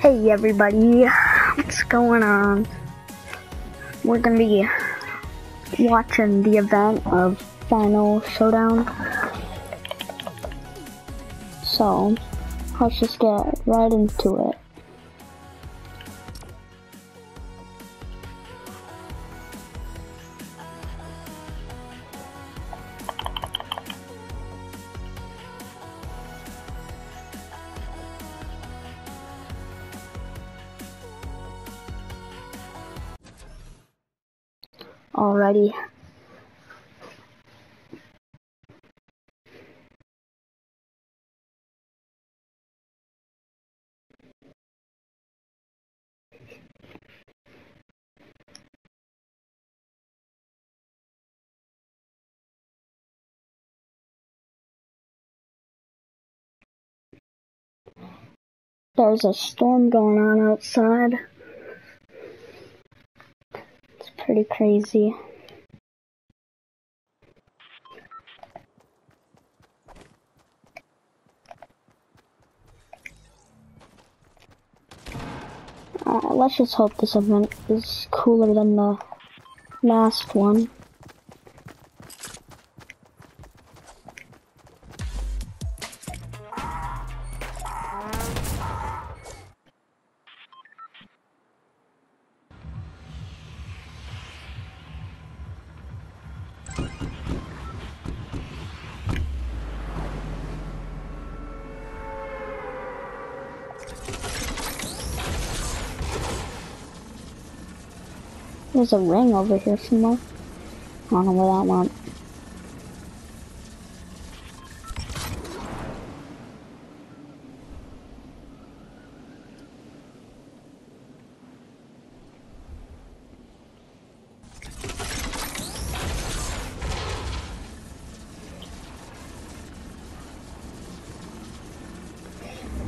Hey everybody, what's going on? We're gonna be watching the event of Final Showdown. So, let's just get right into it. Alrighty. There's a storm going on outside. Pretty crazy. Uh, let's just hope this event is cooler than the last one. There's a ring over here somewhere. I don't know where that went.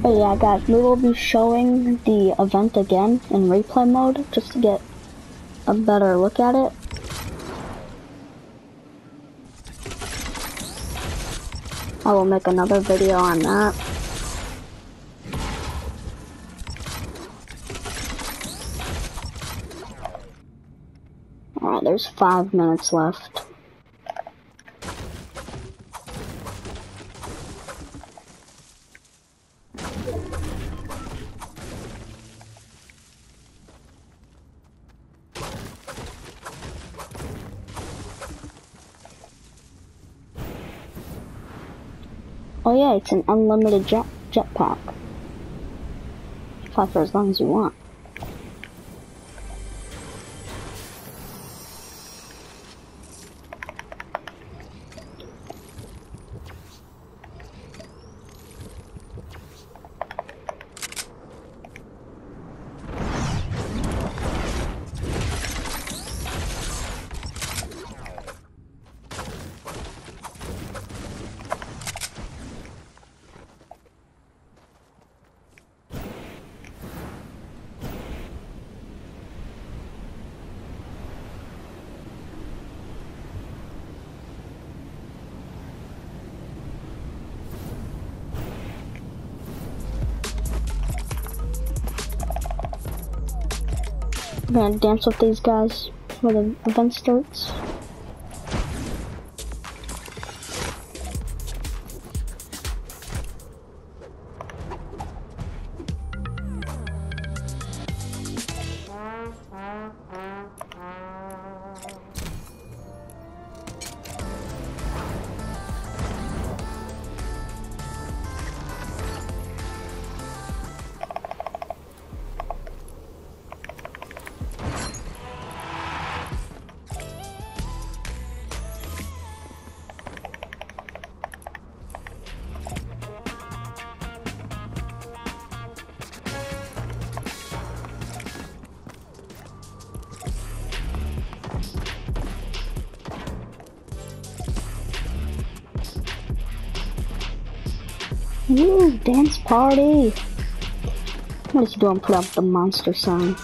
But yeah guys, we will be showing the event again in replay mode just to get a better look at it. I will make another video on that. Alright, there's five minutes left. Yeah, it's an unlimited jet jetpack. Fly for as long as you want. I'm gonna dance with these guys before the event starts. Woo, dance party! What is he doing? Put up the monster sign.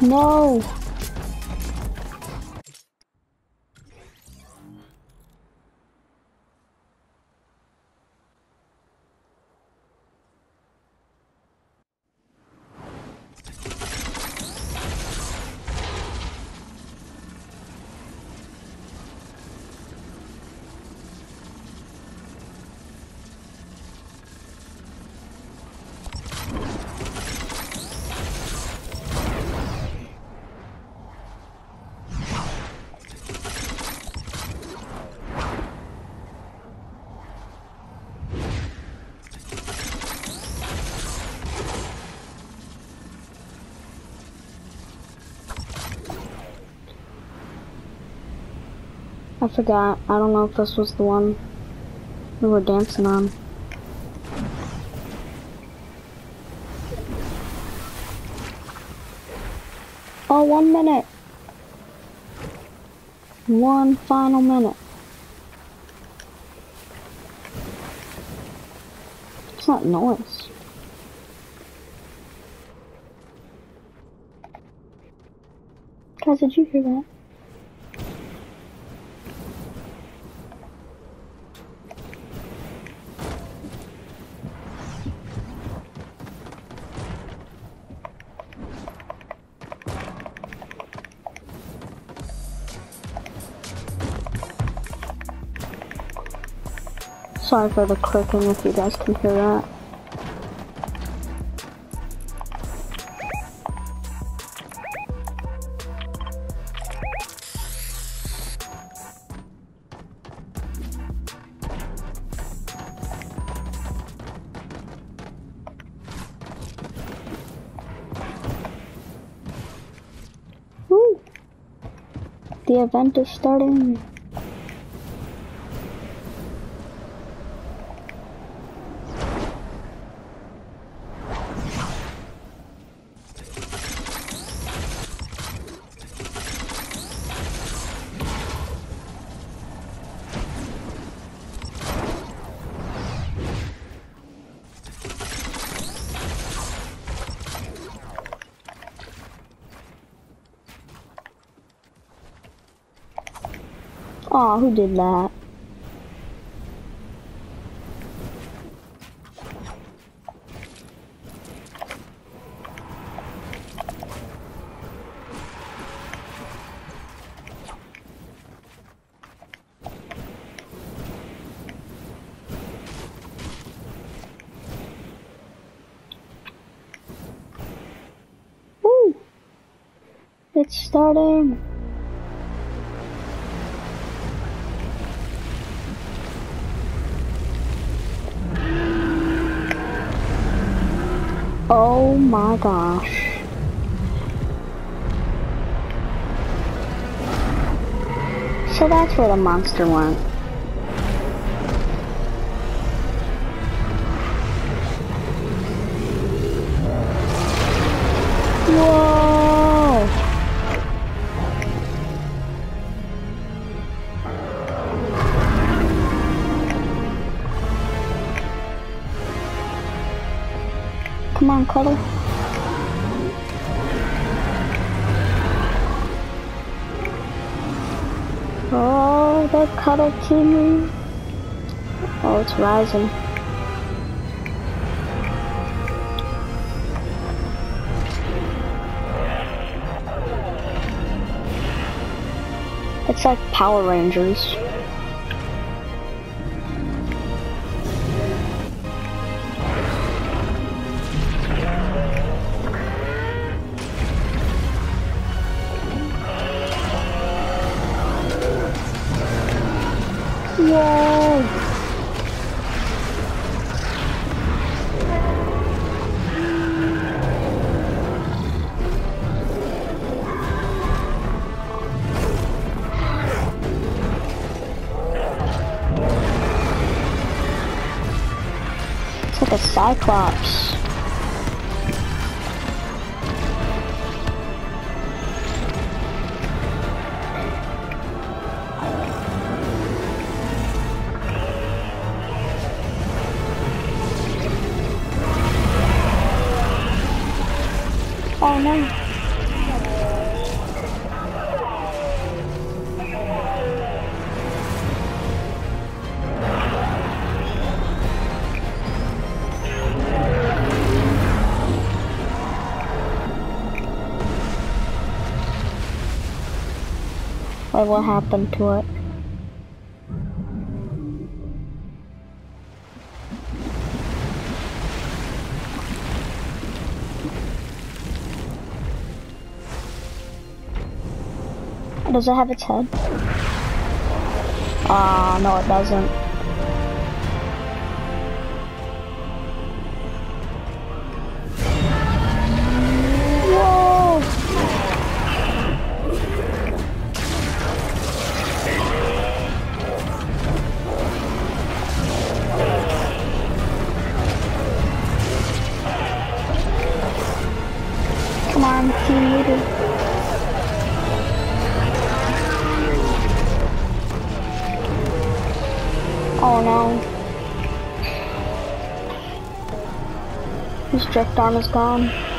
No! I forgot. I don't know if this was the one we were dancing on. Oh, one minute. One final minute. It's not noise. Guys, did you hear that? Sorry for the clicking if you guys can hear that. Woo! The event is starting. Aw, who did that? It's starting. Oh my gosh. So that's where the monster went. Come on, Cuddle. Oh, the Cuddle team. Oh, it's rising. It's like Power Rangers. Cyclops. Wait, what happened to it? Does it have its head? Ah, no it doesn't. Oh no. His drift arm is gone.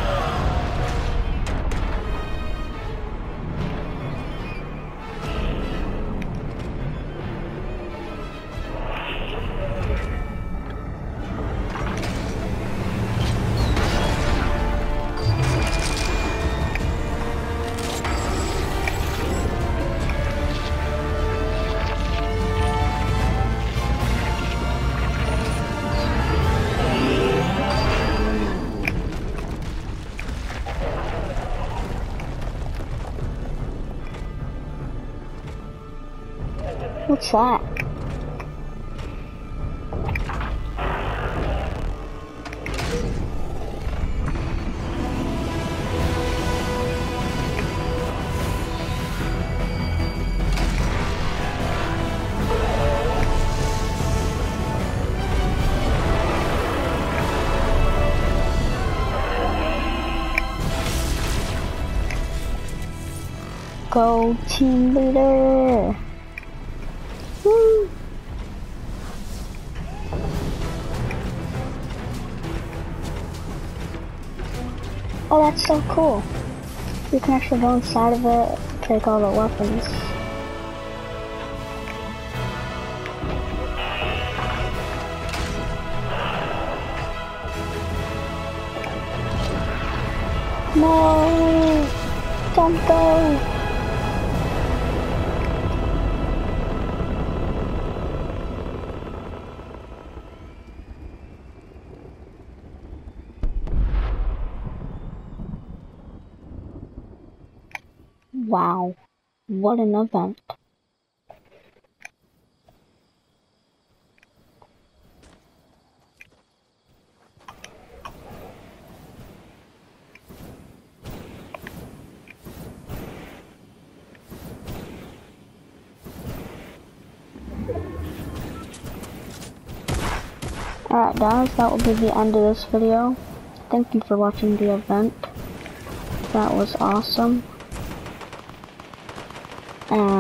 That? Go team leader! Oh, that's so cool. You can actually go inside of it, and take all the weapons. No! Don't go! Wow, what an event. Alright guys, that will be the end of this video. Thank you for watching the event. That was awesome